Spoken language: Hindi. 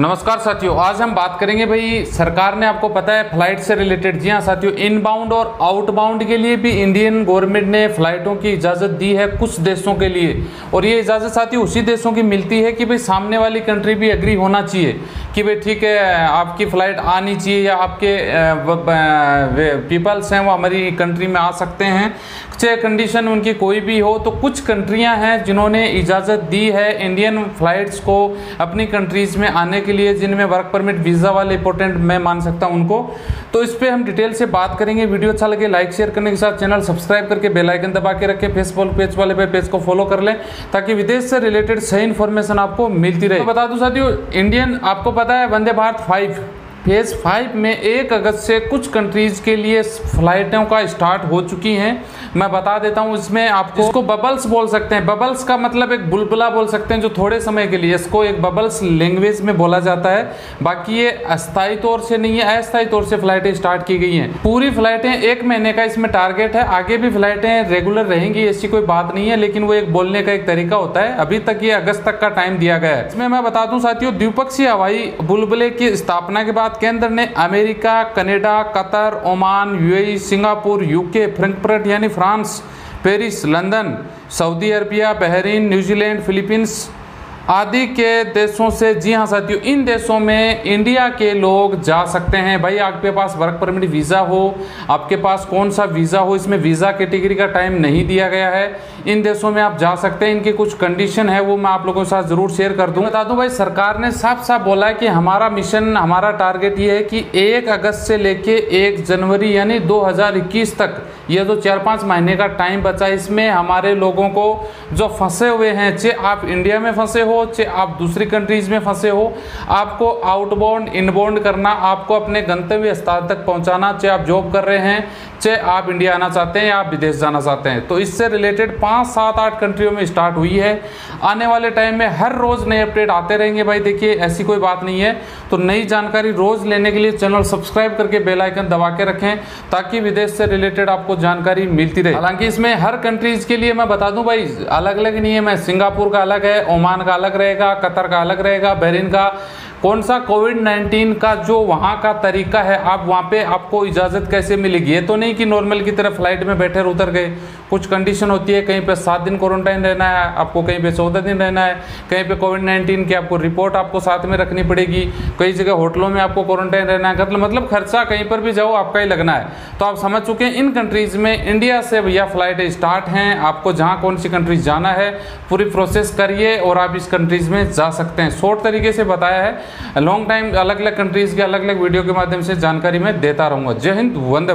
नमस्कार साथियों, आज हम बात करेंगे भाई, सरकार ने आपको पता है फ़्लाइट से रिलेटेड। जी हाँ साथियों इनबाउंड और आउटबाउंड के लिए भी इंडियन गवर्नमेंट ने फ्लाइटों की इजाज़त दी है कुछ देशों के लिए। और ये इजाज़त साथियों, उसी देशों की मिलती है कि भाई सामने वाली कंट्री भी एग्री होना चाहिए कि भाई ठीक है, आपकी फ़्लाइट आनी चाहिए या आपके पीपल्स हैं, वो हमारी कंट्री में आ सकते हैं। चाहे कंडीशन उनकी कोई भी हो तो कुछ कंट्रियाँ हैं जिन्होंने इजाज़त दी है इंडियन फ़्लाइट्स को अपनी कंट्रीज़ में आने के लिए जिनमें वर्क परमिट वीज़ा वाले इंपॉर्टेंट मैं मान सकता हूँ उनको। तो इस पर हम डिटेल से बात करेंगे। वीडियो अच्छा लगे लाइक शेयर करने के साथ चैनल सब्सक्राइब करके बेलाइकन दबा के रखें। फेसबुक पेज वाले पे पेज को फॉलो कर लें ताकि विदेश से रिलेटेड सही इन्फॉर्मेशन आपको मिलती रहे। तो बता दूँ साथियों इंडियन आपको पता है, Vande Bharat five phase five में एक अगस्त से कुछ कंट्रीज़ के लिए फ्लाइटों का स्टार्ट हो चुकी हैं। मैं बता देता हूँ, इसमें आपको इसको बबल्स बोल सकते हैं। बबल्स का मतलब एक बुलबुला बोल सकते हैं, जो थोड़े समय के लिए इसको एक बबल्स लैंग्वेज में बोला जाता है। बाकी ये अस्थायी तौर से नहीं है, अस्थायी तौर से फ्लाइटें स्टार्ट की गई हैं। पूरी फ्लाइटें एक महीने का इसमें टारगेट है। आगे भी फ्लाइटें रेगुलर रहेंगी, ऐसी कोई बात नहीं है, लेकिन वो एक बोलने का एक तरीका होता है। अभी तक ये अगस्त तक का टाइम दिया गया है। इसमें मैं बता दूँ साथियों, द्विपक्षीय हवाई बुलबुले की स्थापना के बाद केंद्र ने America, Canada, Qatar, Oman, UAE, Singapore, UK Frankfurt यानी France, Paris, London, Saudi Arabia, Bahrain, New Zealand, Philippines आदि के देशों से। जी हाँ साथियों, इन देशों में इंडिया के लोग जा सकते हैं। भाई, आपके पास वर्क परमिट वीज़ा हो, आपके पास कौन सा वीज़ा हो, इसमें वीज़ा कैटेगरी का टाइम नहीं दिया गया है। इन देशों में आप जा सकते हैं, इनकी कुछ कंडीशन है, वो मैं आप लोगों के साथ ज़रूर शेयर कर दूँ बता दूँ भाई, सरकार ने साफ़ साफ़ बोला है कि हमारा मिशन हमारा टारगेट ये है कि एक अगस्त से लेके एक जनवरी, यानी दो हज़ार इक्कीस तक, ये जो चार पाँच महीने का टाइम बचा इसमें हमारे लोगों को जो फंसे हुए हैं, चाहे आप इंडिया में फंसे हो, चाहे आप दूसरी कंट्रीज़ में फंसे हो, आपको आउटबाउंड इनबाउंड करना, आपको अपने गंतव्य स्थान तक पहुंचाना, चाहे आप जॉब कर रहे हैं, चाहे आप इंडिया आना चाहते हैं या आप विदेश जाना चाहते हैं। तो इससे रिलेटेड पाँच सात आठ कंट्रियों में स्टार्ट हुई है। आने वाले टाइम में हर रोज़ नए अपडेट आते रहेंगे भाई। देखिए, ऐसी कोई बात नहीं है। तो नई जानकारी रोज़ लेने के लिए चैनल सब्सक्राइब करके बेल आइकन दबा के रखें, ताकि विदेश से रिलेटेड आपको जानकारी मिलती रहे। हालाँकि इसमें हर कंट्रीज़ के लिए मैं बता दूँ भाई अलग अलग नहीं है। मैं सिंगापुर का अलग है, ओमान का अलग रहेगा, कतर का अलग रहेगा, बहरीन का कौन सा कोविड 19 का जो वहाँ का तरीका है, आप वहाँ पे आपको इजाज़त कैसे मिलेगी? ये तो नहीं कि नॉर्मल की तरह फ़्लाइट में बैठे उतर गए। कुछ कंडीशन होती है, कहीं पे सात दिन क्वारंटाइन रहना है, आपको कहीं पे चौदह दिन रहना है, कहीं पे कोविड 19 की आपको रिपोर्ट आपको साथ में रखनी पड़ेगी। कई जगह होटलों में आपको क्वारंटाइन रहना है मतलब खर्चा कहीं पर भी जाओ, आपका ही लगना है। तो आप समझ चुके हैं, इन कंट्रीज़ में इंडिया से भैया फ़्लाइट स्टार्ट हैं। आपको जहाँ कौन सी कंट्रीज़ जाना है, पूरी प्रोसेस करिए और आप इस कंट्रीज़ में जा सकते हैं। शॉर्ट तरीके से बताया है। लॉन्ग टाइम अलग अलग कंट्रीज़ के अलग अलग वीडियो के माध्यम से जानकारी मैं देता रहूँगा। जय हिंद, वंदे